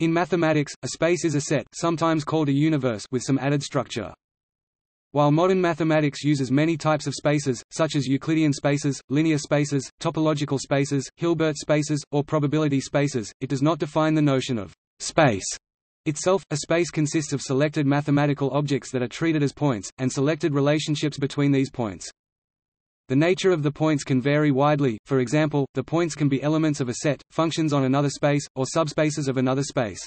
In mathematics, a space is a set sometimes called a universe with some added structure. While modern mathematics uses many types of spaces, such as Euclidean spaces, linear spaces, topological spaces, Hilbert spaces, or probability spaces, it does not define the notion of space itself. A space consists of selected mathematical objects that are treated as points, and selected relationships between these points. The nature of the points can vary widely, for example, the points can be elements of a set, functions on another space, or subspaces of another space.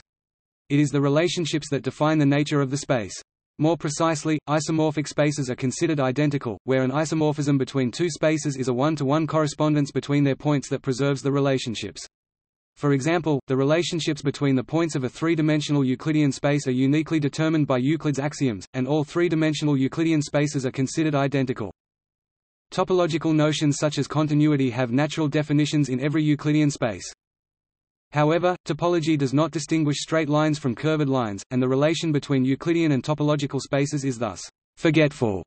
It is the relationships that define the nature of the space. More precisely, isomorphic spaces are considered identical, where an isomorphism between two spaces is a one-to-one -one correspondence between their points that preserves the relationships. For example, the relationships between the points of a three-dimensional Euclidean space are uniquely determined by Euclid's axioms, and all three-dimensional Euclidean spaces are considered identical. Topological notions such as continuity have natural definitions in every Euclidean space. However, topology does not distinguish straight lines from curved lines, and the relation between Euclidean and topological spaces is thus forgetful.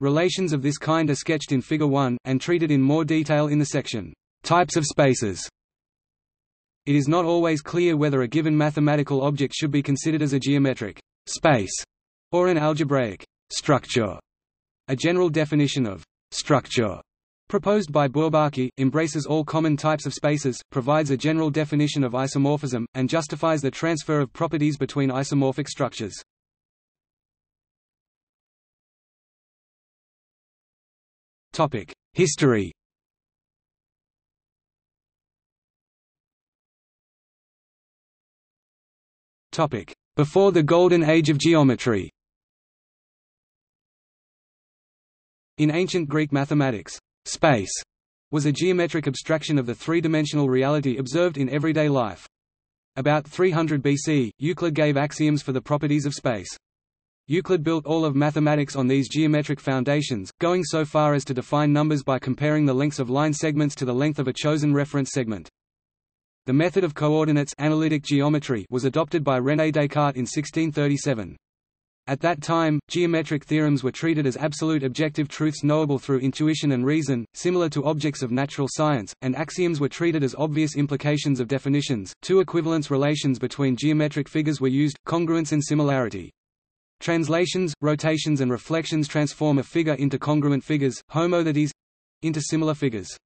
Relations of this kind are sketched in Figure 1, and treated in more detail in the section, Types of spaces. It is not always clear whether a given mathematical object should be considered as a geometric space or an algebraic structure. A general definition of structure. Proposed by Bourbaki, embraces all common types of spaces, provides a general definition of isomorphism, and justifies the transfer of properties between isomorphic structures. History. Before the Golden Age of Geometry In ancient Greek mathematics, Space was a geometric abstraction of the three-dimensional reality observed in everyday life. About 300 BC, Euclid gave axioms for the properties of space. Euclid built all of mathematics on these geometric foundations, going so far as to define numbers by comparing the lengths of line segments to the length of a chosen reference segment. The method of coordinates analytic geometry was adopted by René Descartes in 1637. At that time, geometric theorems were treated as absolute objective truths knowable through intuition and reason, similar to objects of natural science, and axioms were treated as obvious implications of definitions. Two equivalence relations between geometric figures were used, congruence and similarity. Translations, rotations and reflections transform a figure into congruent figures, homotheties into similar figures.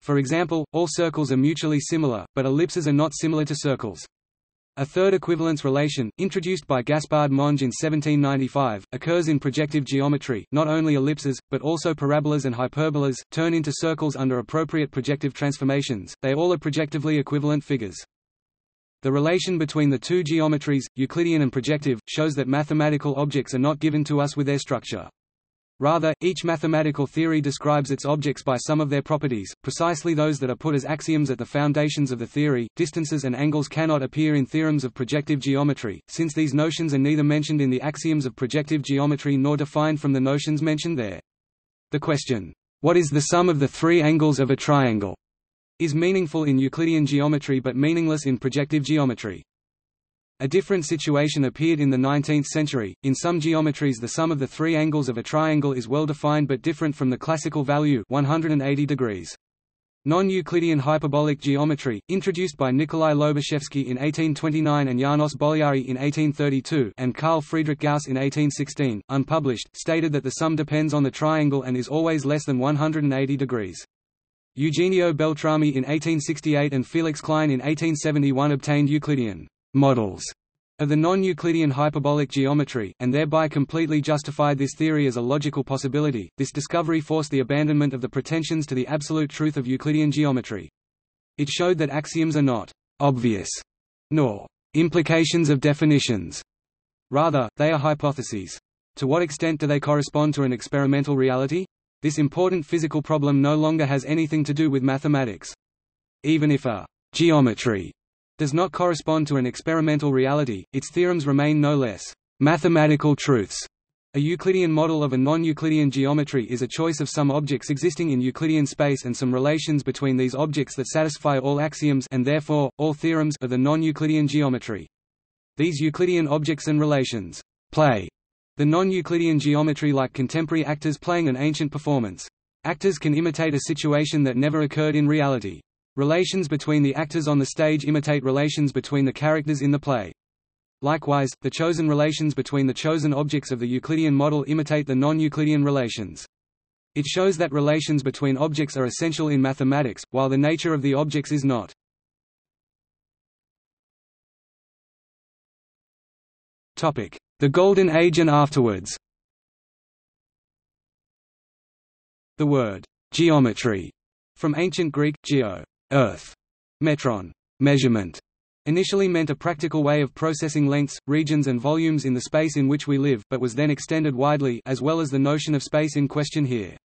For example, all circles are mutually similar, but ellipses are not similar to circles. A third equivalence relation, introduced by Gaspard Monge in 1795, occurs in projective geometry not only ellipses, but also parabolas and hyperbolas, turn into circles under appropriate projective transformations, they all are projectively equivalent figures. The relation between the two geometries, Euclidean and projective, shows that mathematical objects are not given to us with their structure. Rather, each mathematical theory describes its objects by some of their properties, precisely those that are put as axioms at the foundations of the theory. Distances and angles cannot appear in theorems of projective geometry, since these notions are neither mentioned in the axioms of projective geometry nor defined from the notions mentioned there. The question, what is the sum of the three angles of a triangle, is meaningful in Euclidean geometry but meaningless in projective geometry. A different situation appeared in the 19th century. In some geometries, the sum of the three angles of a triangle is well defined but different from the classical value 180 degrees. Non-Euclidean hyperbolic geometry, introduced by Nikolai Lobachevsky in 1829 and János Bolyai in 1832 and Carl Friedrich Gauss in 1816, unpublished, stated that the sum depends on the triangle and is always less than 180 degrees. Eugenio Beltrami in 1868 and Felix Klein in 1871 obtained Euclidean models of the non-Euclidean hyperbolic geometry, and thereby completely justified this theory as a logical possibility. This discovery forced the abandonment of the pretensions to the absolute truth of Euclidean geometry. It showed that axioms are not obvious, nor implications of definitions. Rather, they are hypotheses. To what extent do they correspond to an experimental reality? This important physical problem no longer has anything to do with mathematics. Even if a geometry does not correspond to an experimental reality, its theorems remain no less mathematical truths. A Euclidean model of a non-Euclidean geometry is a choice of some objects existing in Euclidean space and some relations between these objects that satisfy all axioms and therefore, all theorems of the non-Euclidean geometry. These Euclidean objects and relations play the non-Euclidean geometry like contemporary actors playing an ancient performance. Actors can imitate a situation that never occurred in reality. Relations between the actors on the stage imitate relations between the characters in the play. Likewise, the chosen relations between the chosen objects of the Euclidean model imitate the non-Euclidean relations. It shows that relations between objects are essential in mathematics, while the nature of the objects is not. The Golden Age and afterwards The word «geometry» from ancient Greek, geo earth, metron measurement, initially meant a practical way of processing lengths, regions and volumes in the space in which we live, but was then extended widely as well as the notion of space in question here.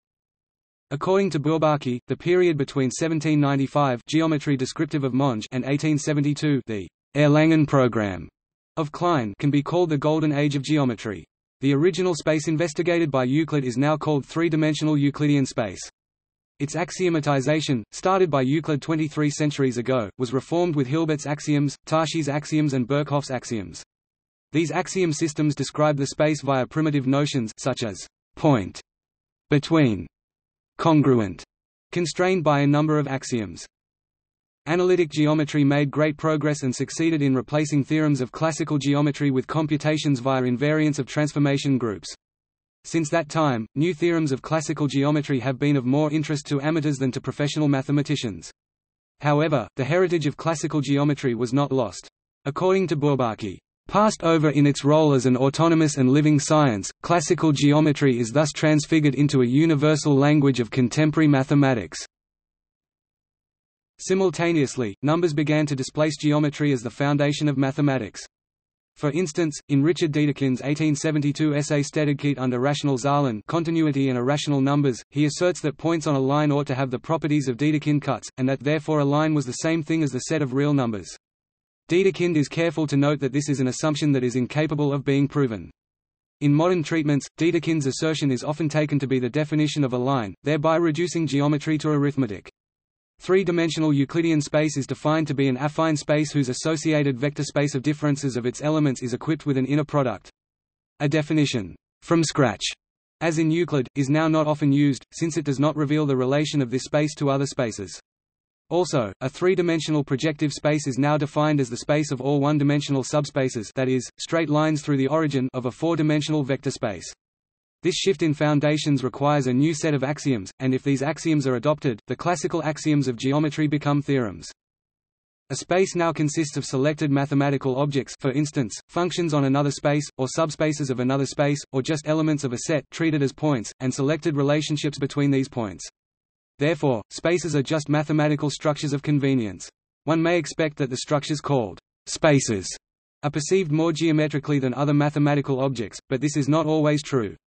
According to Bourbaki, the period between 1795 geometry descriptive of Monge and 1872 the Erlangen program of Klein can be called the Golden Age of geometry. The original space investigated by Euclid is now called three-dimensional Euclidean space. Its axiomatization, started by Euclid 23 centuries ago, was reformed with Hilbert's axioms, Tarski's axioms and Birkhoff's axioms. These axiom systems describe the space via primitive notions such as point, between, congruent, constrained by a number of axioms. Analytic geometry made great progress and succeeded in replacing theorems of classical geometry with computations via invariance of transformation groups. Since that time, new theorems of classical geometry have been of more interest to amateurs than to professional mathematicians. However, the heritage of classical geometry was not lost. According to Bourbaki, Passed over in its role as an autonomous and living science, classical geometry is thus transfigured into a universal language of contemporary mathematics. Simultaneously, numbers began to displace geometry as the foundation of mathematics. For instance, in Richard Dedekind's 1872 essay Stetigkeit und irrationale Zahlen continuity and irrational numbers, he asserts that points on a line ought to have the properties of Dedekind cuts, and that therefore a line was the same thing as the set of real numbers. Dedekind is careful to note that this is an assumption that is incapable of being proven. In modern treatments, Dedekind's assertion is often taken to be the definition of a line, thereby reducing geometry to arithmetic. Three-dimensional Euclidean space is defined to be an affine space whose associated vector space of differences of its elements is equipped with an inner product. A definition, from scratch, as in Euclid, is now not often used, since it does not reveal the relation of this space to other spaces. Also, a three-dimensional projective space is now defined as the space of all one-dimensional subspaces that is, straight lines through the origin of a four-dimensional vector space. This shift in foundations requires a new set of axioms, and if these axioms are adopted, the classical axioms of geometry become theorems. A space now consists of selected mathematical objects for instance, functions on another space, or subspaces of another space, or just elements of a set treated as points, and selected relationships between these points. Therefore, spaces are just mathematical structures of convenience. One may expect that the structures called spaces are perceived more geometrically than other mathematical objects, but this is not always true.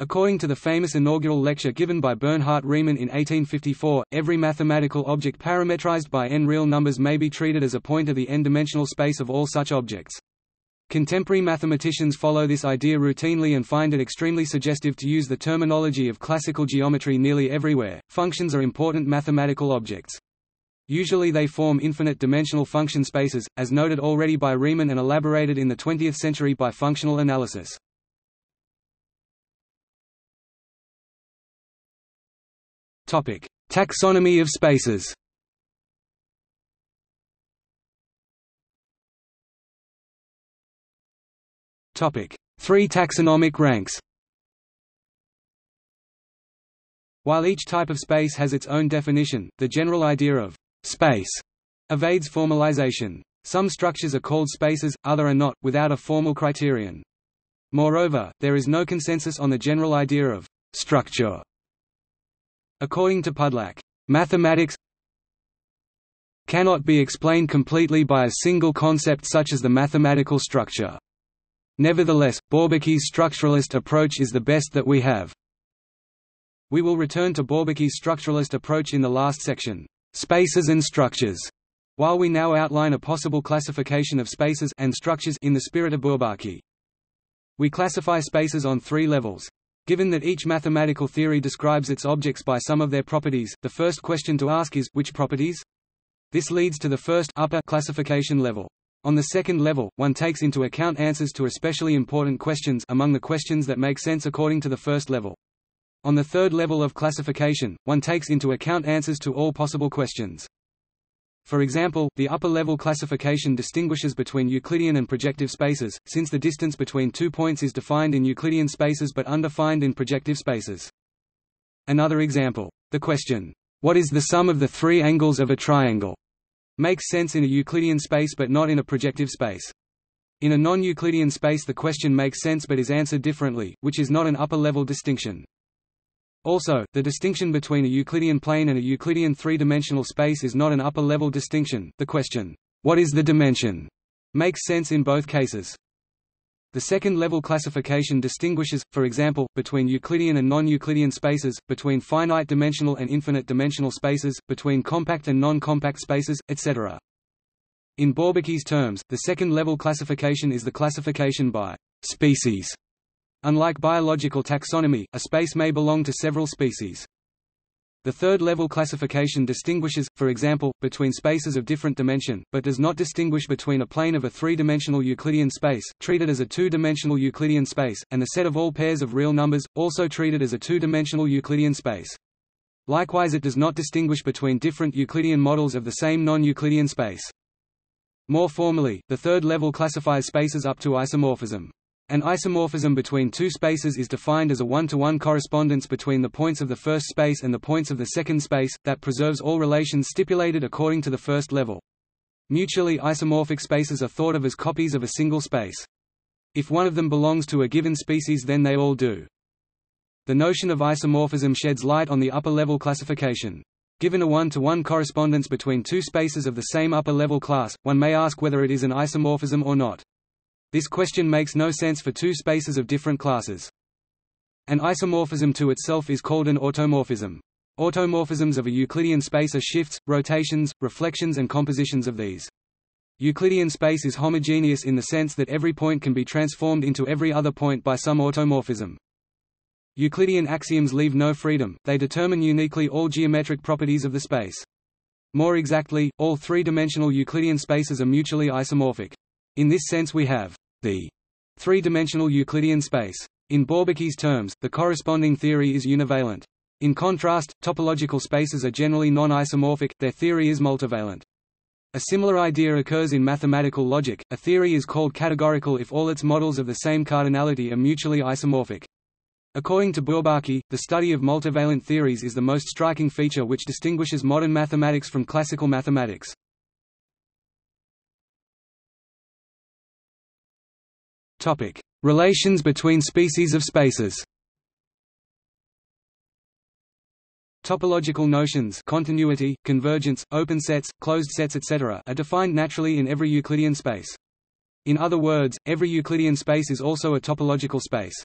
According to the famous inaugural lecture given by Bernhard Riemann in 1854, every mathematical object parametrized by n real numbers may be treated as a point of the n-dimensional space of all such objects. Contemporary mathematicians follow this idea routinely and find it extremely suggestive to use the terminology of classical geometry nearly everywhere. Functions are important mathematical objects. Usually they form infinite dimensional function spaces, as noted already by Riemann and elaborated in the 20th century by functional analysis. Topic: Taxonomy of spaces. Topic: Three taxonomic ranks. While each type of space has its own definition, the general idea of space evades formalization. Some structures are called spaces, other are not, without a formal criterion. Moreover, there is no consensus on the general idea of structure According to Pudlak, mathematics cannot be explained completely by a single concept such as the mathematical structure. Nevertheless, Bourbaki's structuralist approach is the best that we have. We will return to Bourbaki's structuralist approach in the last section, spaces and structures, while we now outline a possible classification of spaces and structures in the spirit of Bourbaki. We classify spaces on three levels. Given that each mathematical theory describes its objects by some of their properties, the first question to ask is, which properties? This leads to the first upper classification level. On the second level, one takes into account answers to especially important questions among the questions that make sense according to the first level. On the third level of classification, one takes into account answers to all possible questions. For example, the upper-level classification distinguishes between Euclidean and projective spaces, since the distance between two points is defined in Euclidean spaces but undefined in projective spaces. Another example. The question, "'What is the sum of the three angles of a triangle?' makes sense in a Euclidean space but not in a projective space. In a non-Euclidean space the question makes sense but is answered differently, which is not an upper-level distinction. Also, the distinction between a Euclidean plane and a Euclidean three-dimensional space is not an upper-level distinction. The question, "'What is the dimension?' makes sense in both cases. The second-level classification distinguishes, for example, between Euclidean and non-Euclidean spaces, between finite-dimensional and infinite-dimensional spaces, between compact and non-compact spaces, etc. In Bourbaki's terms, the second-level classification is the classification by species Unlike biological taxonomy, a space may belong to several species. The third-level classification distinguishes, for example, between spaces of different dimension, but does not distinguish between a plane of a three-dimensional Euclidean space, treated as a two-dimensional Euclidean space, and the set of all pairs of real numbers, also treated as a two-dimensional Euclidean space. Likewise it does not distinguish between different Euclidean models of the same non-Euclidean space. More formally, the third level classifies spaces up to isomorphism. An isomorphism between two spaces is defined as a one-to-one -one correspondence between the points of the first space and the points of the second space, that preserves all relations stipulated according to the first level. Mutually isomorphic spaces are thought of as copies of a single space. If one of them belongs to a given species then they all do. The notion of isomorphism sheds light on the upper-level classification. Given a one-to-one -one correspondence between two spaces of the same upper-level class, one may ask whether it is an isomorphism or not. This question makes no sense for two spaces of different classes. An isomorphism to itself is called an automorphism. Automorphisms of a Euclidean space are shifts, rotations, reflections and compositions of these. Euclidean space is homogeneous in the sense that every point can be transformed into every other point by some automorphism. Euclidean axioms leave no freedom, they determine uniquely all geometric properties of the space. More exactly, all three-dimensional Euclidean spaces are mutually isomorphic. In this sense we have the three-dimensional Euclidean space. In Bourbaki's terms, the corresponding theory is univalent. In contrast, topological spaces are generally non-isomorphic, their theory is multivalent. A similar idea occurs in mathematical logic, a theory is called categorical if all its models of the same cardinality are mutually isomorphic. According to Bourbaki, the study of multivalent theories is the most striking feature which distinguishes modern mathematics from classical mathematics. Topic: Relations between species of spaces. Topological notions continuity, convergence, open sets, closed sets etc. are defined naturally in every Euclidean space. In other words, every Euclidean space is also a topological space.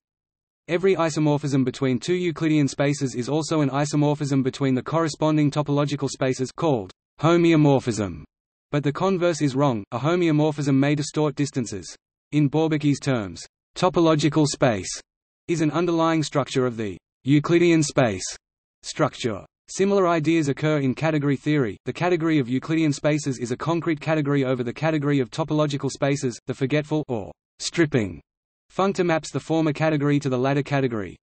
Every isomorphism between two Euclidean spaces is also an isomorphism between the corresponding topological spaces called homeomorphism. But the converse is wrong, a homeomorphism may distort distances. In Bourbaki's terms, topological space is an underlying structure of the Euclidean space structure. Similar ideas occur in category theory. The category of Euclidean spaces is a concrete category over the category of topological spaces. The forgetful or stripping functor maps the former category to the latter category.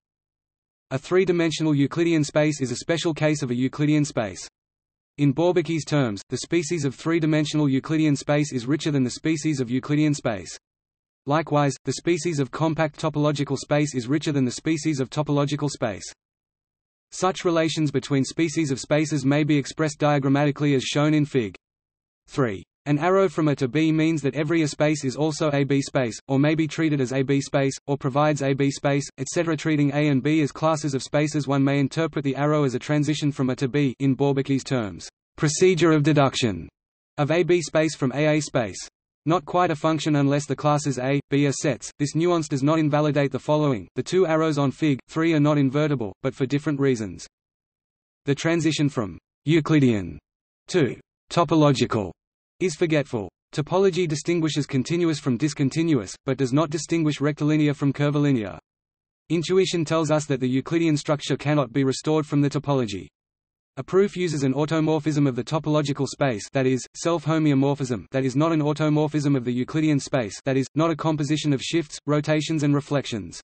A three-dimensional Euclidean space is a special case of a Euclidean space. In Bourbaki's terms, the species of three-dimensional Euclidean space is richer than the species of Euclidean space. Likewise, the species of compact topological space is richer than the species of topological space. Such relations between species of spaces may be expressed diagrammatically as shown in Fig. 3. An arrow from A to B means that every A space is also a B space, or may be treated as a B space, or provides a B space, etc. Treating A and B as classes of spaces one may interpret the arrow as a transition from A to B in Bourbaki's terms, procedure of deduction of a B space from A A space. Not quite a function unless the classes A, B are sets. This nuance does not invalidate the following. The two arrows on Fig. 3 are not invertible, but for different reasons. The transition from Euclidean to topological is forgetful. Topology distinguishes continuous from discontinuous, but does not distinguish rectilinear from curvilinear. Intuition tells us that the Euclidean structure cannot be restored from the topology. A proof uses an automorphism of the topological space that is, self-homeomorphism that is not an automorphism of the Euclidean space that is, not a composition of shifts, rotations and reflections.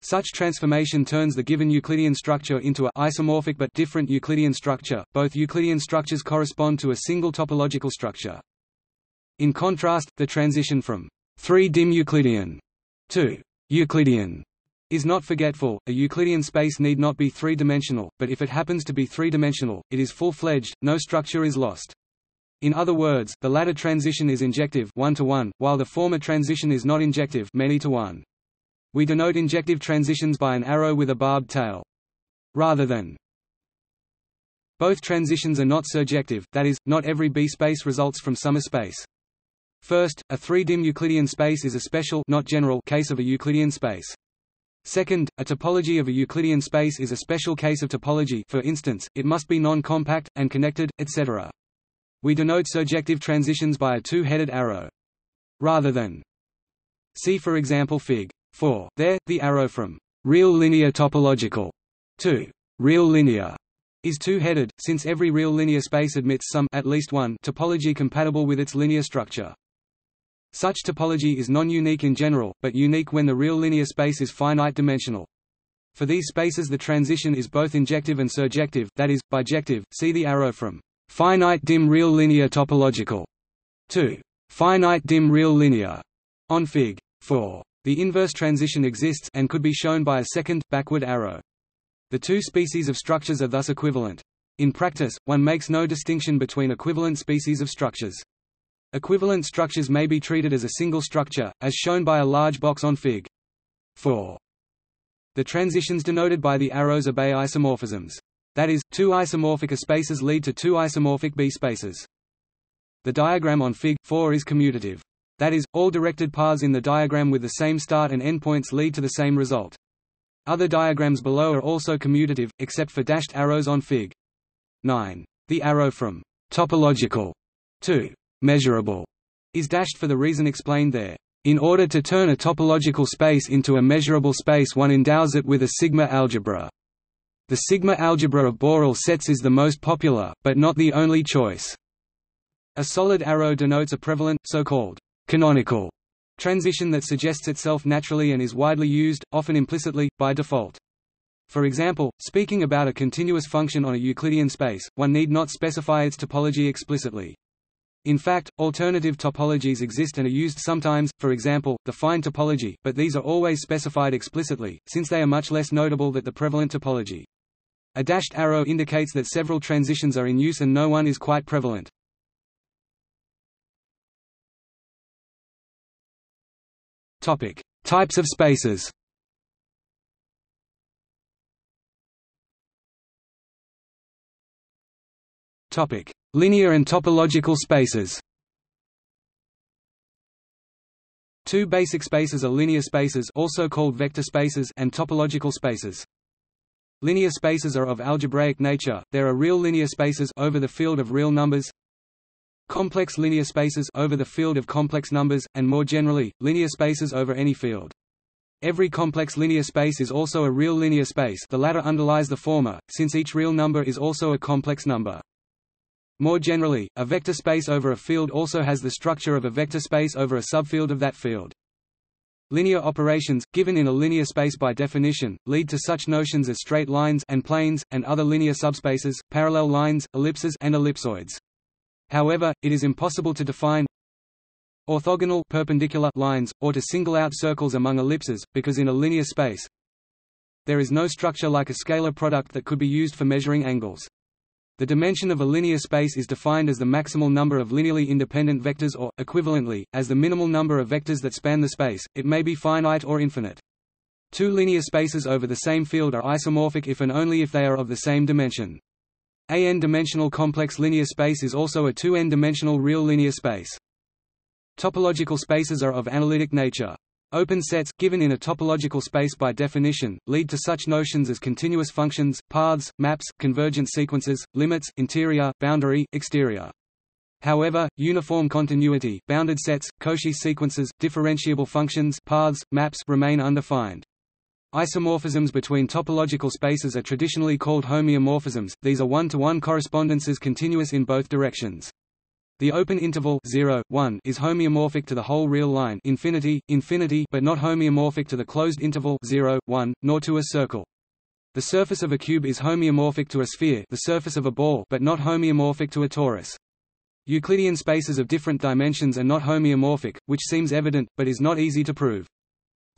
Such transformation turns the given Euclidean structure into a isomorphic but different Euclidean structure. Both Euclidean structures correspond to a single topological structure. In contrast, the transition from 3-dim Euclidean to Euclidean is not forgetful. A Euclidean space need not be three-dimensional, but if it happens to be three-dimensional, it is full-fledged, no structure is lost. In other words, the latter transition is injective one to one, while the former transition is not injective many to one. We denote injective transitions by an arrow with a barbed tail. Rather than both transitions are not surjective, that is, not every B-space results from some space. First, a 3-dim Euclidean space is a special not general case of a Euclidean space. Second, a topology of a Euclidean space is a special case of topology for instance, it must be non-compact, and connected, etc. We denote surjective transitions by a two-headed arrow. Rather than See for example Fig. 4. There, the arrow from real linear topological to real linear is two-headed, since every real linear space admits some at least one topology compatible with its linear structure. Such topology is non-unique in general, but unique when the real linear space is finite-dimensional. For these spaces the transition is both injective and surjective, that is, bijective. See the arrow from finite dim real linear topological to finite dim real linear on Fig. 4. The inverse transition exists and could be shown by a second, backward arrow. The two species of structures are thus equivalent. In practice, one makes no distinction between equivalent species of structures. Equivalent structures may be treated as a single structure, as shown by a large box on Fig. 4. The transitions denoted by the arrows obey isomorphisms. That is, two isomorphic A spaces lead to two isomorphic B spaces. The diagram on Fig. 4 is commutative. That is, all directed paths in the diagram with the same start and endpoints lead to the same result. Other diagrams below are also commutative, except for dashed arrows on Fig. 9. The arrow from topological to measurable is dashed for the reason explained there. In order to turn a topological space into a measurable space one endows it with a sigma algebra. The sigma algebra of Borel sets is the most popular, but not the only choice. A solid arrow denotes a prevalent, so-called canonical transition that suggests itself naturally and is widely used, often implicitly, by default. For example, speaking about a continuous function on a Euclidean space, one need not specify its topology explicitly. In fact, alternative topologies exist and are used sometimes, for example, the fine topology, but these are always specified explicitly, since they are much less notable than the prevalent topology. A dashed arrow indicates that several transitions are in use and no one is quite prevalent. Topic: Types of spaces. Topic: Linear and topological spaces Two basic spaces are linear spaces also called vector spaces and topological spaces. Linear spaces are of algebraic nature, there are real linear spaces over the field of real numbers complex linear spaces over the field of complex numbers, and more generally, linear spaces over any field. Every complex linear space is also a real linear space the latter underlies the former, since each real number is also a complex number. More generally, a vector space over a field also has the structure of a vector space over a subfield of that field. Linear operations, given in a linear space by definition, lead to such notions as straight lines and planes, and other linear subspaces, parallel lines, ellipses and ellipsoids. However, it is impossible to define orthogonal perpendicular lines, or to single out circles among ellipses, because in a linear space there is no structure like a scalar product that could be used for measuring angles. The dimension of a linear space is defined as the maximal number of linearly independent vectors or, equivalently, as the minimal number of vectors that span the space, it may be finite or infinite. Two linear spaces over the same field are isomorphic if and only if they are of the same dimension. A n-dimensional complex linear space is also a 2n-dimensional real linear space. Topological spaces are of analytic nature. Open sets, given in a topological space by definition, lead to such notions as continuous functions, paths, maps, convergent sequences, limits, interior, boundary, exterior. However, uniform continuity, bounded sets, Cauchy sequences, differentiable functions, paths, maps remain undefined. Isomorphisms between topological spaces are traditionally called homeomorphisms, these are one-to-one -one correspondences continuous in both directions. The open interval 0, 1 is homeomorphic to the whole real line infinity, infinity but not homeomorphic to the closed interval 0, 1, nor to a circle. The surface of a cube is homeomorphic to a sphere the surface of a ball but not homeomorphic to a torus. Euclidean spaces of different dimensions are not homeomorphic, which seems evident, but is not easy to prove.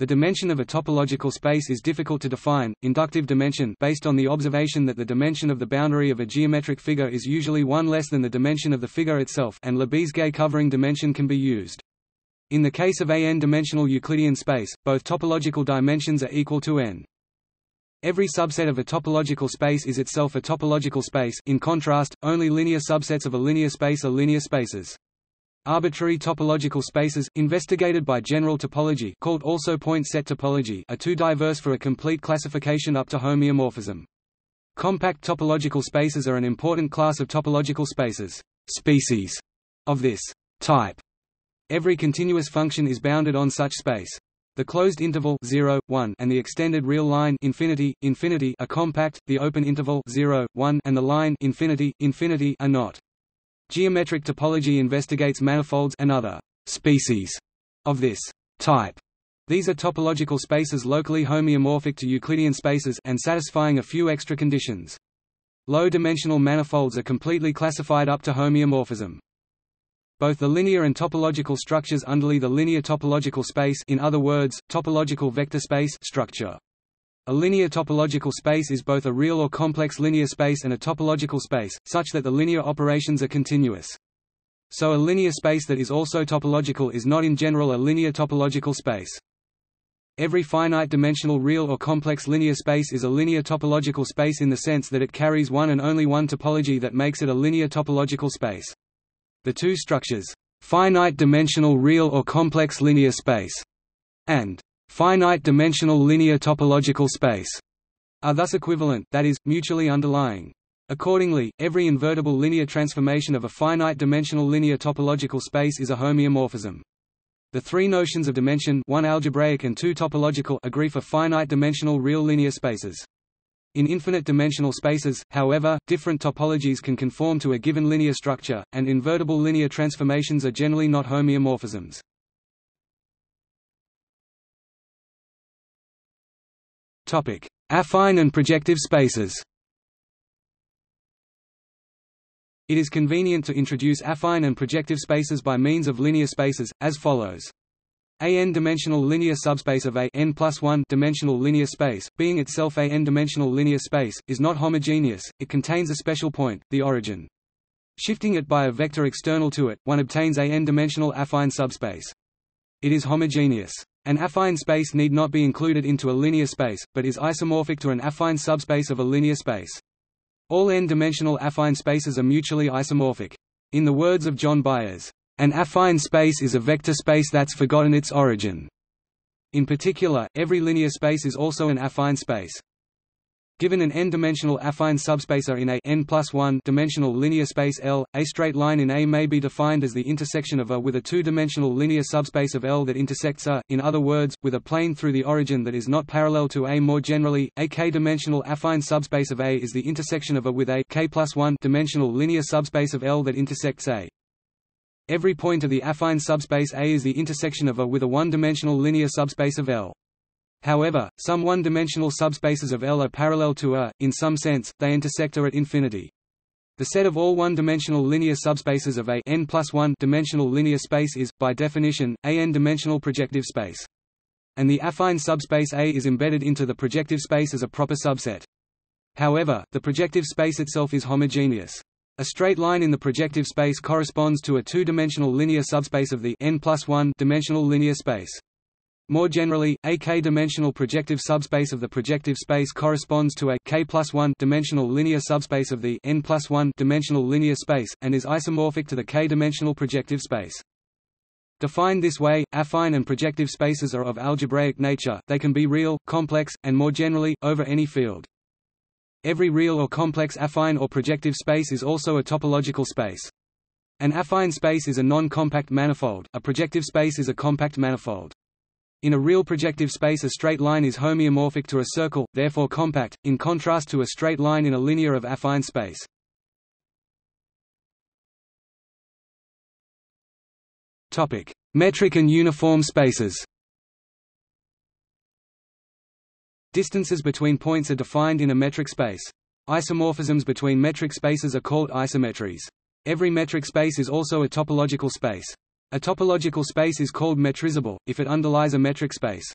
The dimension of a topological space is difficult to define, inductive dimension based on the observation that the dimension of the boundary of a geometric figure is usually one less than the dimension of the figure itself and Lebesgue covering dimension can be used. In the case of a n-dimensional Euclidean space, both topological dimensions are equal to n. Every subset of a topological space is itself a topological space in contrast, only linear subsets of a linear space are linear spaces. Arbitrary topological spaces, investigated by general topology called also point set topology are too diverse for a complete classification up to homeomorphism. Compact topological spaces are an important class of topological spaces species of this type. Every continuous function is bounded on such space. The closed interval 0, 1 and the extended real line infinity, infinity are compact, the open interval 0, 1 and the line infinity, infinity are not. Geometric topology investigates manifolds and other species of this type. These are topological spaces locally homeomorphic to Euclidean spaces and satisfying a few extra conditions. Low-dimensional manifolds are completely classified up to homeomorphism. Both the linear and topological structures underlie the linear topological space in other words, topological vector space structure. A linear topological space is both a real or complex linear space and a topological space, such that the linear operations are continuous. So a linear space that is also topological is not in general a linear topological space. Every finite-dimensional real or complex linear space is a linear topological space in the sense that it carries one and only one topology that makes it a linear topological space. The two structures, finite-dimensional real or complex linear space, and finite-dimensional linear topological space are thus equivalent, that is, mutually underlying. Accordingly, every invertible linear transformation of a finite-dimensional linear topological space is a homeomorphism. The three notions of dimension one algebraic and two topological agree for finite-dimensional real linear spaces. In infinite-dimensional spaces, however, different topologies can conform to a given linear structure, and invertible linear transformations are generally not homeomorphisms. Affine and projective spaces It is convenient to introduce affine and projective spaces by means of linear spaces, as follows. A n-dimensional linear subspace of a n plus 1 dimensional linear space, being itself a n-dimensional linear space, is not homogeneous, it contains a special point, the origin. Shifting it by a vector external to it, one obtains a n-dimensional affine subspace. It is homogeneous. An affine space need not be included into a linear space, but is isomorphic to an affine subspace of a linear space. All n-dimensional affine spaces are mutually isomorphic. In the words of John Baez, "...an affine space is a vector space that's forgotten its origin." In particular, every linear space is also an affine space. Given an n-dimensional affine subspace R in a n plus 1 dimensional linear space L, a straight line in A may be defined as the intersection of A with a two-dimensional linear subspace of L that intersects A, in other words, with a plane through the origin that is not parallel to A. More generally, a k-dimensional affine subspace of A is the intersection of A with a k plus 1 dimensional linear subspace of L that intersects A. Every point of the affine subspace A is the intersection of A with a one-dimensional linear subspace of L. However, some one-dimensional subspaces of L are parallel to A, in some sense, they intersect A at infinity. The set of all one-dimensional linear subspaces of a n plus 1 dimensional linear space is, by definition, a n-dimensional projective space. And the affine subspace A is embedded into the projective space as a proper subset. However, the projective space itself is homogeneous. A straight line in the projective space corresponds to a two-dimensional linear subspace of the n plus 1 dimensional linear space. More generally, a k-dimensional projective subspace of the projective space corresponds to a k plus 1 dimensional linear subspace of the n plus 1 dimensional linear space, and is isomorphic to the k-dimensional projective space. Defined this way, affine and projective spaces are of algebraic nature, they can be real, complex, and more generally, over any field. Every real or complex affine or projective space is also a topological space. An affine space is a non-compact manifold, a projective space is a compact manifold. In a real projective space a straight line is homeomorphic to a circle, therefore compact, in contrast to a straight line in a linear of affine space. Topic: Metric and uniform spaces. Distances between points are defined in a metric space. Isomorphisms between metric spaces are called isometries. Every metric space is also a topological space. A topological space is called metrizable, if it underlies a metric space.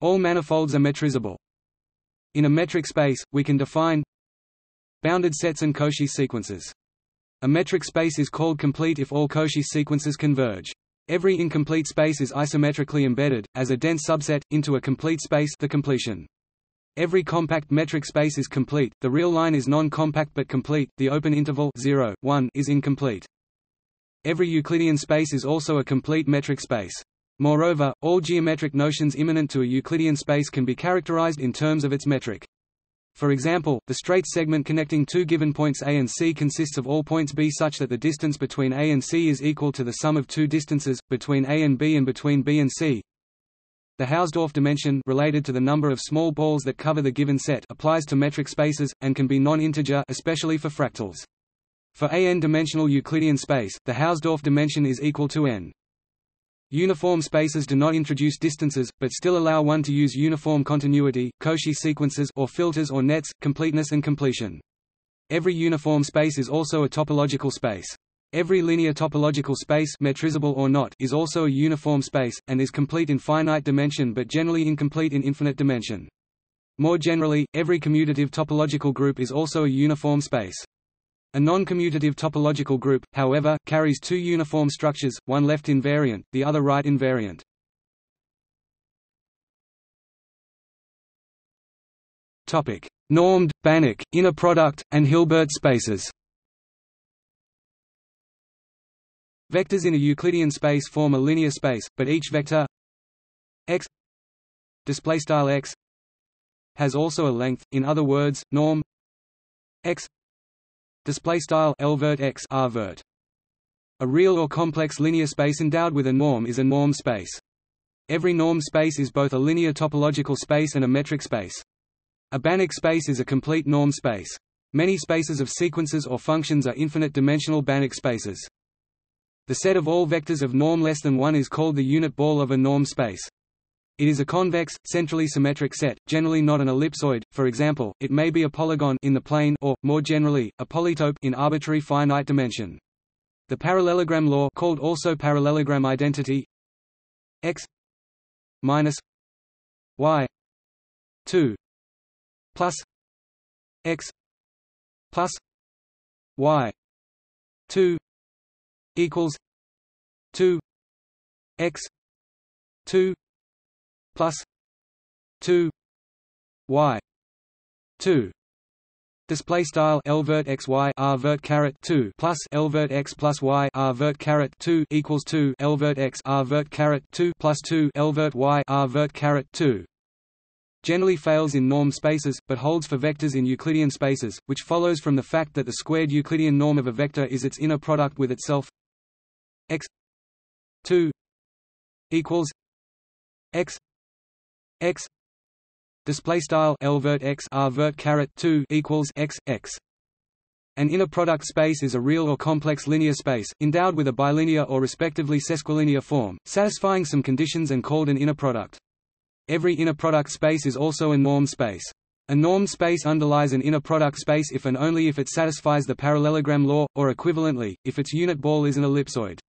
All manifolds are metrizable. In a metric space, we can define bounded sets and Cauchy sequences. A metric space is called complete if all Cauchy sequences converge. Every incomplete space is isometrically embedded, as a dense subset, into a complete space the completion. Every compact metric space is complete, the real line is non-compact but complete, the open interval 0, 1 is incomplete. Every Euclidean space is also a complete metric space. Moreover, all geometric notions immanent to a Euclidean space can be characterized in terms of its metric. For example, the straight segment connecting two given points A and C consists of all points B such that the distance between A and C is equal to the sum of two distances, between A and B and between B and C. The Hausdorff dimension related to the number of small balls that cover the given set applies to metric spaces, and can be non-integer especially for fractals. For a n-dimensional Euclidean space, the Hausdorff dimension is equal to n. Uniform spaces do not introduce distances, but still allow one to use uniform continuity, Cauchy sequences or filters or nets, completeness and completion. Every uniform space is also a topological space. Every linear topological space metrizable or not is also a uniform space, and is complete in finite dimension but generally incomplete in infinite dimension. More generally, every commutative topological group is also a uniform space. A non-commutative topological group, however, carries two uniform structures, one left invariant, the other right invariant. Topic: Normed, Banach, inner product, and Hilbert spaces Vectors in a Euclidean space form a linear space, but each vector x displaystyle x has also a length. In other words, norm x displaystyle lvert x rvert. A real or complex linear space endowed with a norm is a norm space. Every norm space is both a linear topological space and a metric space. A Banach space is a complete norm space. Many spaces of sequences or functions are infinite dimensional Banach spaces. The set of all vectors of norm less than 1 is called the unit ball of a norm space. It is a convex, centrally symmetric set, generally not an ellipsoid, for example, it may be a polygon in the plane or, more generally, a polytope in arbitrary finite dimension. The parallelogram law called also parallelogram identity x minus y 2 plus x plus y 2 equals two x two plus two y two. Display style L vert x y R vert caret two plus L vert x plus y R vert caret two equals two L vert x R vert caret two plus two L vert y R vert caret two. Generally fails in norm spaces, but holds for vectors in Euclidean spaces, which follows from the fact that the squared Euclidean norm of a vector is its inner product with itself. X 2 equals x x display style l vert x r vert caret 2 equals x x an inner product space is a real or complex linear space, endowed with a bilinear or respectively sesquilinear form, satisfying some conditions and called an inner product. Every inner product space is also a norm space. A norm space underlies an inner product space if and only if it satisfies the parallelogram law, or equivalently, if its unit ball is an ellipsoid.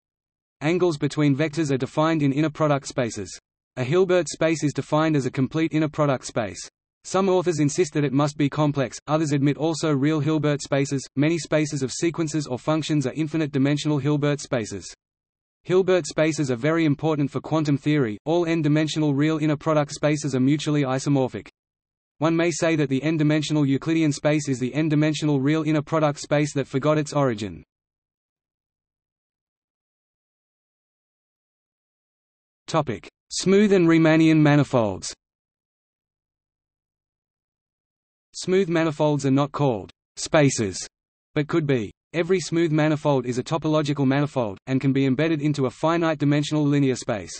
Angles between vectors are defined in inner product spaces. A Hilbert space is defined as a complete inner product space. Some authors insist that it must be complex, others admit also real Hilbert spaces. Many spaces of sequences or functions are infinite dimensional Hilbert spaces. Hilbert spaces are very important for quantum theory. All n-dimensional real inner product spaces are mutually isomorphic. One may say that the n-dimensional Euclidean space is the n-dimensional real inner product space that forgot its origin. Topic: Smooth and Riemannian manifolds. Smooth manifolds are not called spaces, but could be. Every smooth manifold is a topological manifold, and can be embedded into a finite-dimensional linear space.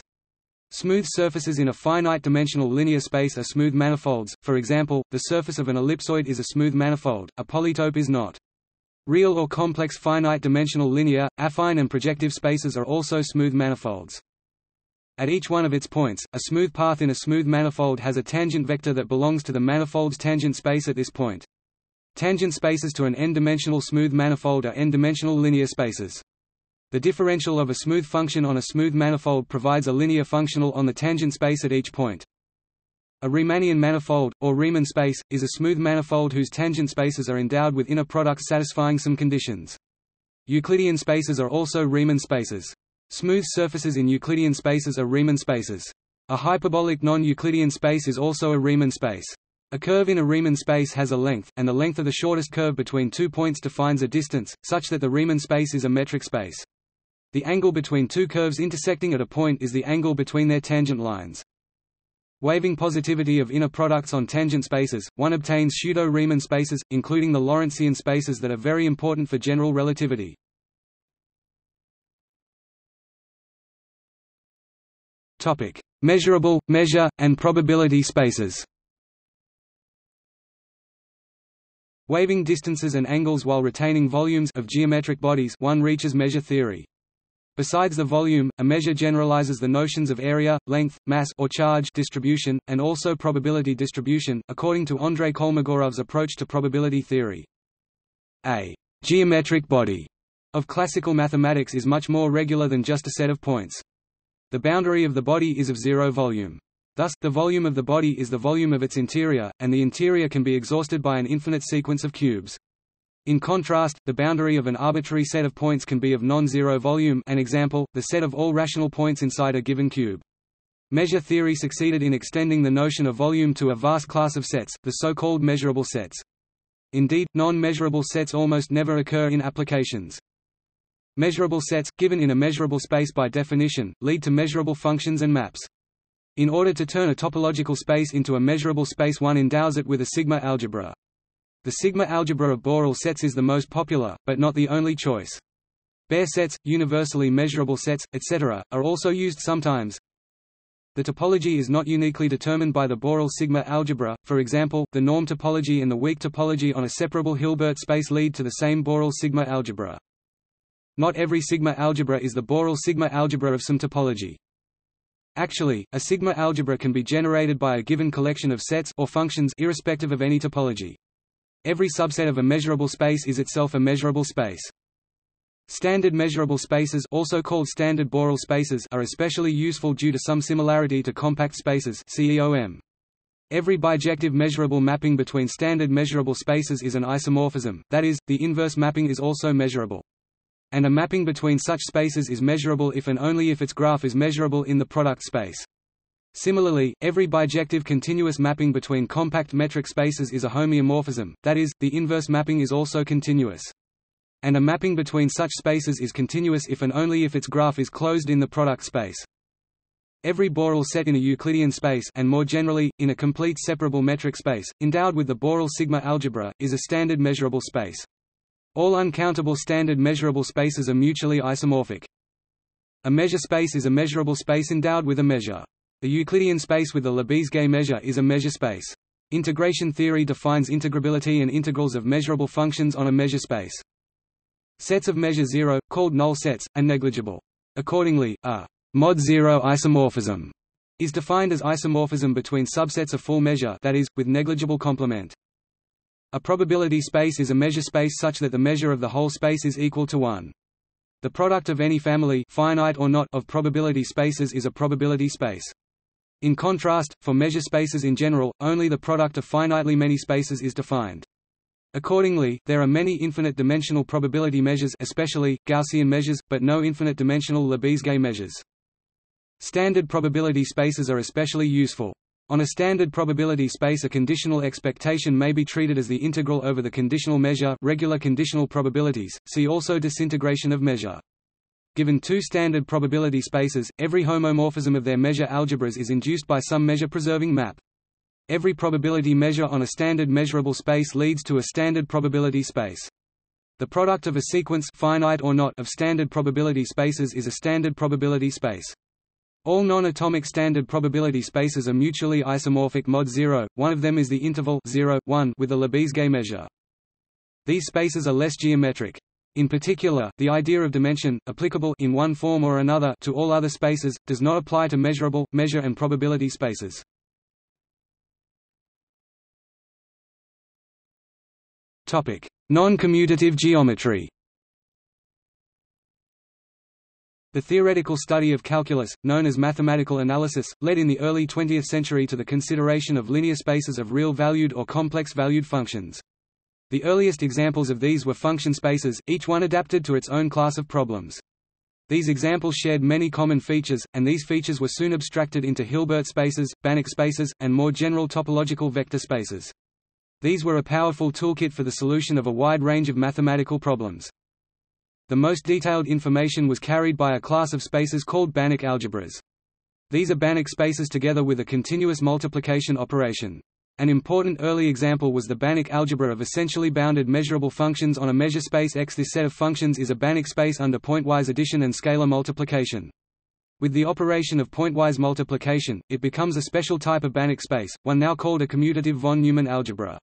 Smooth surfaces in a finite-dimensional linear space are smooth manifolds, for example, the surface of an ellipsoid is a smooth manifold, a polytope is not. Real or complex finite-dimensional linear, affine and projective spaces are also smooth manifolds. At each one of its points, a smooth path in a smooth manifold has a tangent vector that belongs to the manifold's tangent space at this point. Tangent spaces to an n-dimensional smooth manifold are n-dimensional linear spaces. The differential of a smooth function on a smooth manifold provides a linear functional on the tangent space at each point. A Riemannian manifold, or Riemann space, is a smooth manifold whose tangent spaces are endowed with inner products satisfying some conditions. Euclidean spaces are also Riemann spaces. Smooth surfaces in Euclidean spaces are Riemann spaces. A hyperbolic non-Euclidean space is also a Riemann space. A curve in a Riemann space has a length, and the length of the shortest curve between two points defines a distance, such that the Riemann space is a metric space. The angle between two curves intersecting at a point is the angle between their tangent lines. Waiving positivity of inner products on tangent spaces, one obtains pseudo-Riemann spaces, including the Lorentzian spaces that are very important for general relativity. Measurable, measure, and probability spaces Waiving distances and angles while retaining volumes of geometric bodies one reaches measure theory. Besides the volume, a measure generalizes the notions of area, length, mass or charge distribution, and also probability distribution, according to Andrei Kolmogorov's approach to probability theory. A geometric body of classical mathematics is much more regular than just a set of points. The boundary of the body is of zero volume. Thus, the volume of the body is the volume of its interior, and the interior can be exhausted by an infinite sequence of cubes. In contrast, the boundary of an arbitrary set of points can be of non-zero volume an example, the set of all rational points inside a given cube. Measure theory succeeded in extending the notion of volume to a vast class of sets, the so-called measurable sets. Indeed, non-measurable sets almost never occur in applications. Measurable sets, given in a measurable space by definition, lead to measurable functions and maps. In order to turn a topological space into a measurable space one endows it with a sigma algebra. The sigma algebra of Borel sets is the most popular, but not the only choice. Baire sets, universally measurable sets, etc., are also used sometimes. The topology is not uniquely determined by the Borel sigma algebra, for example, the norm topology and the weak topology on a separable Hilbert space lead to the same Borel sigma algebra. Not every sigma algebra is the Borel sigma algebra of some topology. Actually, a sigma algebra can be generated by a given collection of sets or functions irrespective of any topology. Every subset of a measurable space is itself a measurable space. Standard measurable spaces also called standard Borel spaces are especially useful due to some similarity to compact spaces CEOM. Every bijective measurable mapping between standard measurable spaces is an isomorphism, that is, the inverse mapping is also measurable. And a mapping between such spaces is measurable if and only if its graph is measurable in the product space. Similarly, every bijective continuous mapping between compact metric spaces is a homeomorphism, that is, the inverse mapping is also continuous. And a mapping between such spaces is continuous if and only if its graph is closed in the product space. Every Borel set in a Euclidean space and more generally, in a complete separable metric space, endowed with the Borel sigma algebra, is a standard measurable space. All uncountable standard measurable spaces are mutually isomorphic. A measure space is a measurable space endowed with a measure. The Euclidean space with the Lebesgue measure is a measure space. Integration theory defines integrability and integrals of measurable functions on a measure space. Sets of measure zero, called null sets, are negligible. Accordingly, a mod zero isomorphism is defined as isomorphism between subsets of full measure that is, with negligible complement. A probability space is a measure space such that the measure of the whole space is equal to 1. The product of any family finite or not of probability spaces is a probability space. In contrast, for measure spaces in general, only the product of finitely many spaces is defined. Accordingly, there are many infinite-dimensional probability measures especially, Gaussian measures, but no infinite-dimensional Lebesgue measures. Standard probability spaces are especially useful. On a standard probability space a conditional expectation may be treated as the integral over the conditional measure regular conditional probabilities, see also disintegration of measure. Given two standard probability spaces, every homomorphism of their measure algebras is induced by some measure-preserving map. Every probability measure on a standard measurable space leads to a standard probability space. The product of a sequence finite or not of standard probability spaces is a standard probability space. All non-atomic standard probability spaces are mutually isomorphic mod 0, one of them is the interval 0, 1 with the Lebesgue measure. These spaces are less geometric. In particular, the idea of dimension, applicable in one form or another to all other spaces, does not apply to measurable, measure and probability spaces. Non-commutative geometry The theoretical study of calculus, known as mathematical analysis, led in the early 20th century to the consideration of linear spaces of real-valued or complex-valued functions. The earliest examples of these were function spaces, each one adapted to its own class of problems. These examples shared many common features, and these features were soon abstracted into Hilbert spaces, Banach spaces, and more general topological vector spaces. These were a powerful toolkit for the solution of a wide range of mathematical problems. The most detailed information was carried by a class of spaces called Banach algebras. These are Banach spaces together with a continuous multiplication operation. An important early example was the Banach algebra of essentially bounded measurable functions on a measure space X. This set of functions is a Banach space under pointwise addition and scalar multiplication. With the operation of pointwise multiplication, it becomes a special type of Banach space, one now called a commutative von Neumann algebra.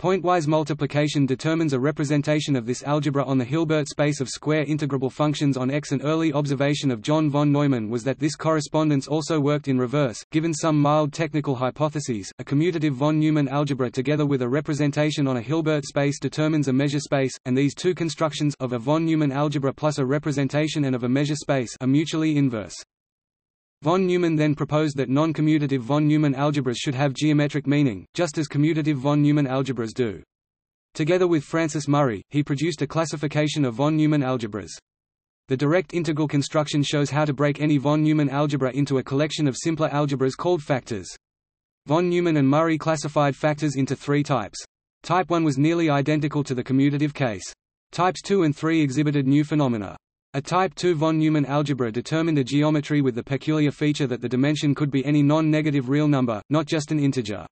Pointwise multiplication determines a representation of this algebra on the Hilbert space of square integrable functions on X. An early observation of John von Neumann was that this correspondence also worked in reverse. Given some mild technical hypotheses, a commutative von Neumann algebra together with a representation on a Hilbert space determines a measure space, and these two constructions of a von Neumann algebra plus a representation and of a measure space are mutually inverse. Von Neumann then proposed that non-commutative von Neumann algebras should have geometric meaning, just as commutative von Neumann algebras do. Together with Francis Murray, he produced a classification of von Neumann algebras. The direct integral construction shows how to break any von Neumann algebra into a collection of simpler algebras called factors. Von Neumann and Murray classified factors into three types. Type 1 was nearly identical to the commutative case. Types 2 and 3 exhibited new phenomena. A type 2 von Neumann algebra determined a geometry with the peculiar feature that the dimension could be any non-negative real number, not just an integer.